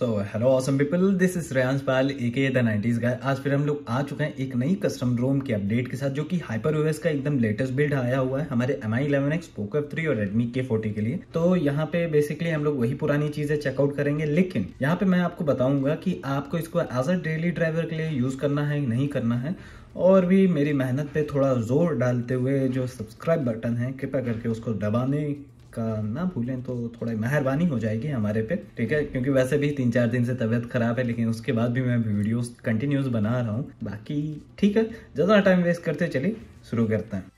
So hello awesome people this is Reyansh Pal A K the nineties गाय आज फिर हम लोग आ चुके हैं एक नई कस्टम रोम के अपडेट के साथ, जो कि हाइपर ओएस का एकदम लेटेस्ट बिल्ड आया हुआ है हमारे M I eleven X Poco three और रेडमी के फोर्टी के लिए। तो यहाँ पे बेसिकली हम लोग वही पुरानी चीज़ें चेकआउट करेंगे, लेकिन यहाँ पे मैं आपको बताऊँगा कि आपको इसको एज अ डेली ड्राइवर के लिए यूज़ करना है, नहीं करना है। और भी मेरी मेहनत पे थोड़ा ज़ोर डालते हुए जो सब्सक्राइब बटन है, कृपया करके उसको दबाने का ना भूलें तो थोड़ा मेहरबानी हो जाएगी हमारे पे, ठीक है? क्योंकि वैसे भी तीन चार दिन से तबीयत खराब है, लेकिन उसके बाद भी मैं वीडियोस कंटिन्यूस बना रहा हूँ। बाकी ठीक है, ज़्यादा टाइम वेस्ट करते चलिए शुरू करते हैं।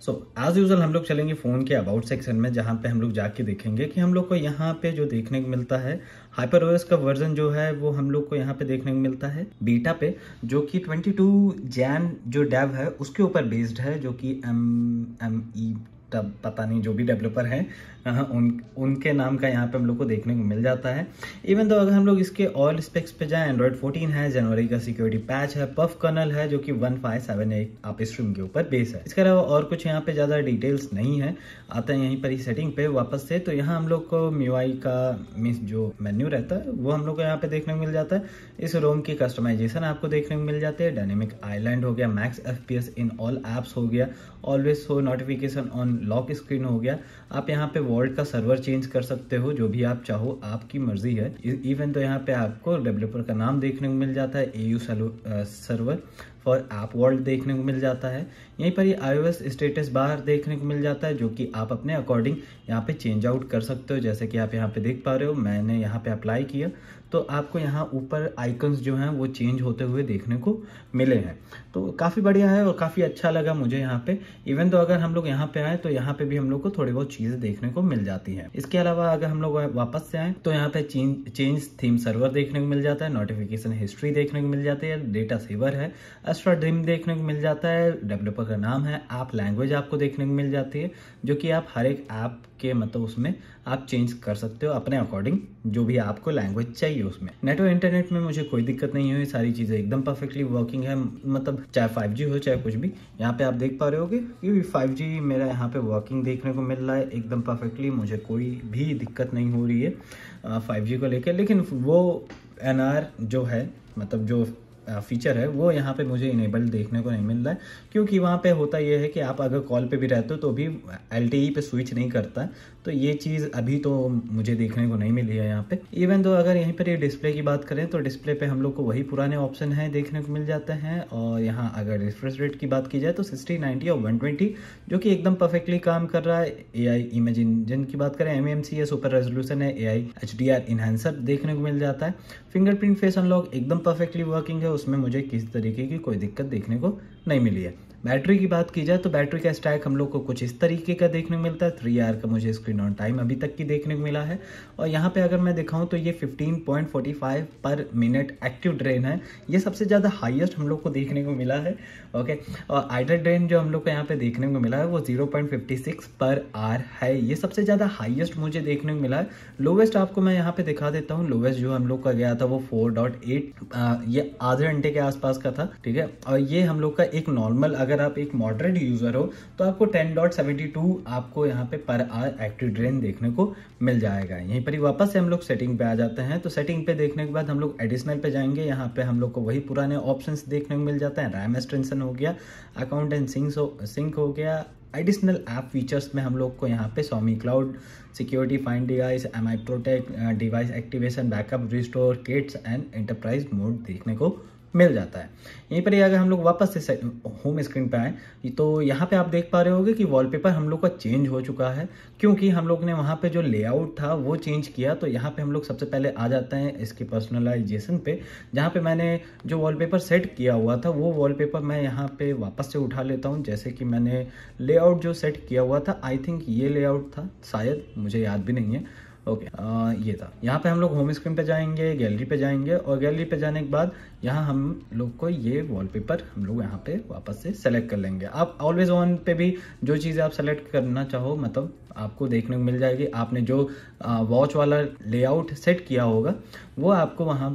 सो एज यूजल हम लोग चलेंगे फ़ोन के अबाउट सेक्शन में, जहाँ पे हम लोग जाके देखेंगे कि हम लोग को यहाँ पे जो देखने को मिलता है हाइपर ओएस का वर्जन जो है, वो हम लोग को यहाँ पे देखने को मिलता है बीटा पे, जो कि 22 जैन जो डेव है, उसके ऊपर बेस्ड है, जो कि एम एम ई तब पता नहीं, जो भी डेवलपर हैं उन, उनके नाम का यहाँ पे हम लोग को देखने को मिल जाता है। इवन तो अगर हम लोग इसके ऑल स्पेक्स पे जाएँ एंड्रॉइड 14 है, जनवरी का सिक्योरिटी पैच है पफ कर्नल है, जो कि 1578 आप स्ट्रीम के ऊपर बेस है। इसके अलावा और कुछ यहाँ पे ज़्यादा डिटेल्स नहीं है, आता है यहीं पर ही सेटिंग पे वापस से तो यहाँ हम लोग को म्यूआई का मीन्स जो मेन्यू रहता है, वो हम लोग को यहाँ पे देखने को मिल जाता है। इस रोम की कस्टमाइजेशन आपको देखने को मिल जाती है। डायनेमिक आईलैंड हो गया max FPS in all apps हो गया ऑलवेज हो नोटिफिकेशन ऑन लॉक स्क्रीन हो गया। आप यहाँ पे वर्ल्ड का सर्वर चेंज कर सकते हो, जो भी आप चाहो, आपकी मर्ज़ी है। इवन तो यहाँ पे आपको डेवलपर का नाम देखने को मिल जाता है A U server for app world देखने को मिल जाता है। यहीं पर ही आईओएस स्टेटस बार देखने को मिल जाता है, जो कि आप अपने अकॉर्डिंग यहाँ पे चेंज आउट कर सकते हो। जैसे कि आप यहाँ पे देख पा रहे हो, मैंने यहाँ पे अप्लाई किया। तो आपको यहाँ ऊपर आइकन्स जो हैं, वो चेंज होते हुए देखने को मिले हैं। तो काफ़ी बढ़िया है और काफ़ी अच्छा लगा मुझे यहाँ पे। इवन तो अगर हम लोग यहाँ पे आए तो यहाँ पे भी हम लोग को थोड़ी बहुत चीज़ें देखने को मिल जाती हैं। इसके अलावा अगर हम लोग वापस से आए तो यहाँ पे चेंज थीम सर्वर देखने को मिल जाता है। नोटिफिकेशन हिस्ट्री देखने को मिल जाती है। डेटा सेवर है। एक्स्ट्रा ड्रीम देखने को मिल जाता है। डेवलपर का नाम है। ऐप लैंग्वेज आपको देखने को मिल जाती है, जो कि आप हर एक ऐप के मतलब उसमें आप चेंज कर सकते हो अपने अकॉर्डिंग जो भी आपको लैंग्वेज चाहिए उसमें। नेटवर्क इंटरनेट में मुझे कोई दिक्कत नहीं हुई सारी चीज़ें एकदम परफेक्टली वर्किंग है। मतलब चाहे 5G हो, चाहे कुछ भी, यहाँ पे आप देख पा रहे हो कि 5G मेरा यहाँ पे वर्किंग देखने को मिल रहा है। एकदम परफेक्टली मुझे कोई भी दिक्कत नहीं हो रही है फाइव को लेकर। लेकिन वो एनआर जो है मतलब जो फीचर है, वो यहाँ पे मुझे इनेबल देखने को नहीं मिल रहा है, क्योंकि वहाँ पे होता ये है कि आप अगर कॉल पे भी रहते हो तो भी एल पे स्विच नहीं करता तो ये चीज़ अभी तो मुझे देखने को नहीं मिली है यहाँ पे। इवन तो अगर यहीं पर ये डिस्प्ले की बात करें तो डिस्प्ले पे हम लोग को वही पुराने ऑप्शन है देखने को मिल जाते हैं, और यहाँ अगर रिफ्रेश रेट की बात की जाए तो सिक्सटी नाइनटी और वन ट्वेंटी जो कि एकदम परफेक्टली काम कर रहा है। ए आई इमेज इंजन की बात करें एम एम सी है सुपर रेजोल्यूशन है A I H D R enhancer देखने को मिल जाता है। फिंगरप्रिंट फेस अनलॉक एकदम परफेक्टली वर्किंग है उसमें मुझे किसी तरीके की कोई दिक्कत देखने को नहीं मिली है। बैटरी की बात की जाए तो बैटरी का स्टैक हम लोग को कुछ इस तरीके का देखने को मिलता है। थ्री आर का मुझे स्क्रीन ऑन टाइम अभी तक की देखने को मिला है। और यहाँ पे अगर मैं दिखाऊँ तो ये 15.45 पर मिनट एक्टिव ड्रेन है। ये सबसे ज़्यादा हाईएस्ट हम लोग को देखने को मिला है। ओके और आइडल ड्रेन जो हम लोग को यहाँ पे देखने को मिला है, वो 0.56 पर आर है। ये सबसे ज़्यादा हाइएस्ट मुझे देखने को मिला है। लोवेस्ट आपको मैं यहाँ पे दिखा देता हूँ। लोवेस्ट जो हम लोग का गया था वो फोर ये आधे घंटे के आसपास का था, ठीक है? और ये हम लोग का एक नॉर्मल अगर आप एक मॉडरेट यूज़र हो तो आपको 10.72 आपको यहाँ पे पर आर एक्टिव ड्रेन देखने को मिल जाएगा। यहीं पर ही वापस से हम लोग सेटिंग पे आ जाते हैं। तो सेटिंग पे देखने के बाद हम लोग एडिशनल पे जाएँगे। यहाँ पे हम लोग को वही पुराने ऑप्शंस देखने को मिल जाते हैं। रैम एक्सटेंशन हो गया अकाउंट एंड सिंक सिंक हो गया। एडिशनल ऐप फीचर्स में हम लोग को यहाँ पे Xiaomi cloud security find device M I protect device activation backup restore kits and enterprise mode देखने को मिल जाता है। यहीं पर अगर हम लोग वापस से होम स्क्रीन पर आए तो यहाँ पे आप देख पा रहे होगे कि वॉलपेपर हम लोग का चेंज हो चुका है। क्योंकि हम लोग ने वहाँ पे जो लेआउट था, वो चेंज किया तो यहाँ पे हम लोग सबसे पहले आ जाते हैं इसके पर्सनलाइजेशन पे, जहाँ पे मैंने जो वॉलपेपर सेट किया हुआ था, वो वॉलपेपर मैं यहाँ पे वापस से उठा लेता हूँ। जैसे कि मैंने लेआउट जो सेट किया हुआ था आई थिंक ये लेआउट था, शायद, मुझे याद भी नहीं है। ओके आ, ये था। यहाँ पे हम लोग होम स्क्रीन पे जाएँगे गैलरी पे जाएँगे और गैलरी पे जाने के बाद यहाँ हम लोग को ये वॉलपेपर हम लोग यहाँ पे वापस से सेलेक्ट कर लेंगे। आप ऑलवेज ऑन पे भी जो चीज़ें आप सेलेक्ट करना चाहो मतलब आपको देखने को मिल जाएगी। आपने जो वॉच वाला लेआउट सेट किया होगा वो आपको वहाँ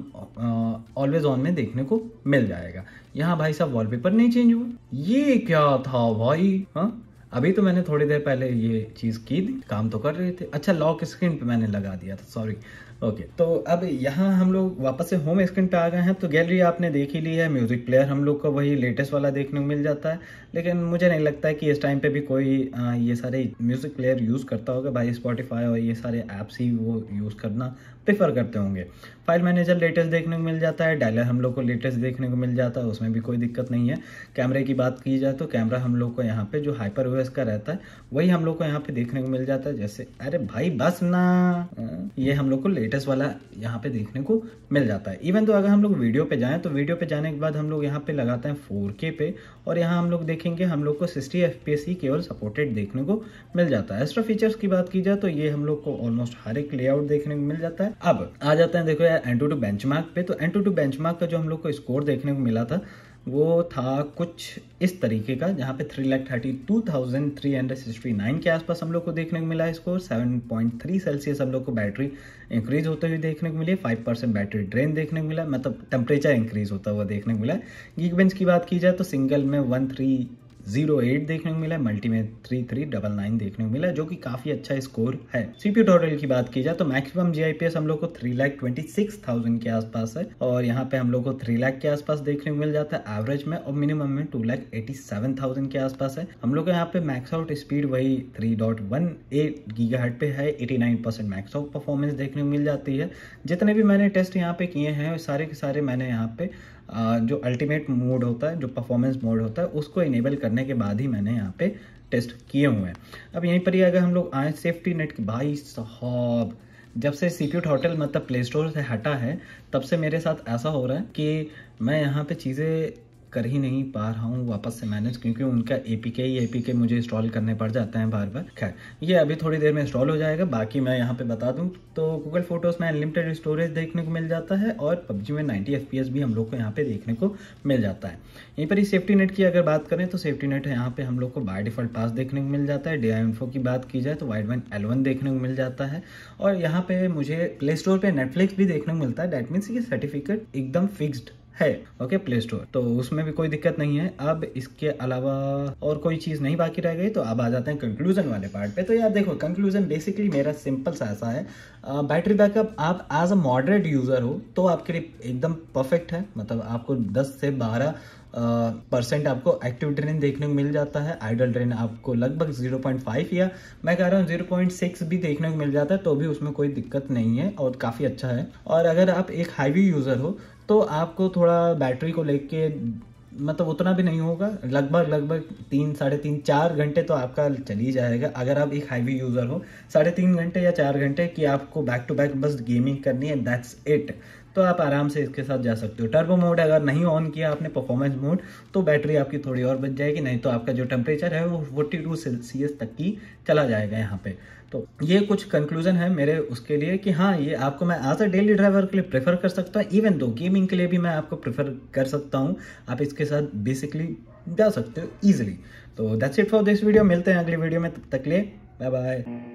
ऑलवेज ऑन में देखने को मिल जाएगा। यहाँ भाई साहब वॉलपेपर नहीं चेंज हुआ। ये क्या था भाई? हाँ? अभी तो मैंने थोड़ी देर पहले ये चीज़ की थी, काम तो कर रहे थे। अच्छा लॉक स्क्रीन पे मैंने लगा दिया था सॉरी ओके तो अब यहाँ हम लोग वापस से होम स्क्रीन पे आ गए हैं। तो गैलरी आपने देख ही ली है म्यूज़िक प्लेयर हम लोग को वही लेटेस्ट वाला देखने को मिल जाता है। लेकिन मुझे नहीं लगता है कि इस टाइम पे भी कोई ये सारे म्यूज़िक प्लेयर यूज़ करता होगा। भाई स्पॉटिफाई और ये सारे ऐप्स ही वो यूज़ करना प्रेफर करते होंगे। फ़ाइल मैनेजर लेटेस्ट देखने को मिल जाता है, डायलर हम लोग को लेटेस्ट देखने को मिल जाता है, उसमें भी कोई दिक्कत नहीं है। कैमरे की बात की जाए तो कैमरा हम लोग को यहाँ पे जो हाइपर ओएस का रहता है, वही हम लोग को यहाँ पे देखने को मिल जाता है। जैसे, अरे भाई बस ना ये हम लोग को लेटेस्ट वाला यहाँ पे देखने को मिल जाता है। इवन तो अगर हम लोग वीडियो पे जाएँ तो वीडियो पे जाने के बाद हम लोग यहाँ पे लगाते हैं फोर पे, और यहाँ हम लोग देखेंगे हम लोग को सिक्सटी एफ़ ही केवल सपोर्टेड देखने को मिल जाता है। एक्स्ट्रा फीचर्स की बात की जाए तो ये हम लोग को ऑलमोस्ट हर एक लेआउट देखने को मिल जाता है। अब आ जाते हैं, देखो यार एन टू टू बेंचमार्क पे तो एन टू टू बेंचमार्क का जो हम लोग को स्कोर देखने को मिला था, वो था कुछ इस तरीके का, जहाँ पे three lakh thirty two thousand three hundred sixty nine के आसपास हम लोग को देखने को मिला score seven point three Celsius हम लोग को बैटरी इंक्रीज होते हुए देखने को मिली फाइव परसेंट बैटरी ड्रेन देखने को मिला मतलब टेम्परेचर इंक्रीज होता हुआ देखने को मिला। गीक बेंच की बात की जाए तो सिंगल में वन थ्री ज़ीरो एट देखने को मिला है मल्टी में थ्री थ्री डबल नाइन देखने को मिला है, जो कि काफ़ी अच्छा स्कोर है। सीपीयू टोटल की बात की जाए तो मैक्सिमम जीआईपीएस हम लोग को three lakh twenty six thousand के आसपास है और यहाँ पे हम लोग को थ्री लाख के आसपास देखने को मिल जाता है। एवरेज में और मिनिमम में two lakh eighty seven thousand के आसपास है। हम लोग यहाँ पे मैक्स आउट स्पीड वही three dot one eight giga पे है। Eighty nine percent max out performance देखने को मिल जाती है। जितने भी मैंने टेस्ट यहाँ पे किए हैं, सारे के सारे मैंने यहाँ पे जो अल्टीमेट मोड होता है, जो परफॉर्मेंस मोड होता है, उसको इनेबल करने के बाद ही मैंने यहाँ पे टेस्ट किए हुए हैं। अब यहीं पर ही अगर हम लोग आए सेफ्टी नेट की भाई साहब, जब से सीक्यूट होटल मतलब प्ले स्टोर से हटा है, तब से मेरे साथ ऐसा हो रहा है कि मैं यहाँ पे चीज़ें कर ही नहीं पा रहा हूँ वापस से मैनेज क्योंकि उनका ए पी के ही ए पी के मुझे इंस्टॉल करने पड़ जाते हैं बार बार। खैर, ये अभी थोड़ी देर में इंस्टॉल हो जाएगा, बाकी मैं यहाँ पे बता दूँ। तो गूगल फ़ोटोज़ में अनलिमिटेड स्टोरेज देखने को मिल जाता है और पबजी में नाइन्टी एफ़ भी हम लोग को यहाँ पे देखने को मिल जाता है। यहीं पर ही सेफ्टी नेट की अगर बात करें तो सेफ्टी नेट यहाँ पे हम लोग को बाय डिफ़ॉल्ट पास देखने को मिल जाता है। डी आई इन्फो की बात की जाए तो वाइड वन एल देखने को मिल जाता है। और यहाँ पे मुझे प्ले स्टोर पे नेटफ्लिक्स भी देखने को मिलता है। डेट मीन्स ये सर्टिफिकेट एकदम फिक्स्ड है ओके प्ले स्टोर तो उसमें भी कोई दिक्कत नहीं है। अब इसके अलावा और कोई चीज़ नहीं बाकी रह गई तो अब आ जाते हैं कंक्लूजन वाले पार्ट पे। तो यार देखो कंक्लूजन बेसिकली मेरा सिंपल सा ऐसा है। बैटरी बैकअप आप एज अ मॉडरेट यूज़र हो तो आपके लिए एकदम परफेक्ट है। मतलब आपको 10 से 12 परसेंट आपको एक्टिव ड्रेन देखने को मिल जाता है। आइडल ड्रेन आपको लगभग 0.5 या मैं कह रहा हूँ 0.6 भी देखने को मिल जाता है तो भी उसमें कोई दिक्कत नहीं है और काफ़ी अच्छा है। और अगर आप एक हाईवी यूज़र हो तो आपको थोड़ा बैटरी को लेके मतलब उतना भी नहीं होगा। लगभग लगभग तीन, साढ़े तीन, चार घंटे तो आपका चल ही जाएगा। अगर आप एक हाईवी यूज़र हो, साढ़े तीन घंटे या चार घंटे कि आपको बैक टू बैक बस गेमिंग करनी है दैट्स इट तो आप आराम से इसके साथ जा सकते हो। टर्बो मोड अगर नहीं ऑन किया आपने परफॉर्मेंस मोड तो बैटरी आपकी थोड़ी और बच जाएगी, नहीं तो आपका जो टेम्परेचर है वो फोर्टी टू सेल्सियस तक की चला जाएगा यहाँ पे। तो ये कुछ कंक्लूजन है मेरे उसके लिए कि हाँ ये आपको मैं एज अ डेली ड्राइवर के लिए प्रेफर कर सकता हूँ। इवन दो गेमिंग के लिए भी मैं आपको प्रेफर कर सकता हूँ। आप इसके साथ बेसिकली जा सकते हो ईजिली तो that's it for this video मिलते हैं अगली वीडियो में, तब तक लिए बाय बाय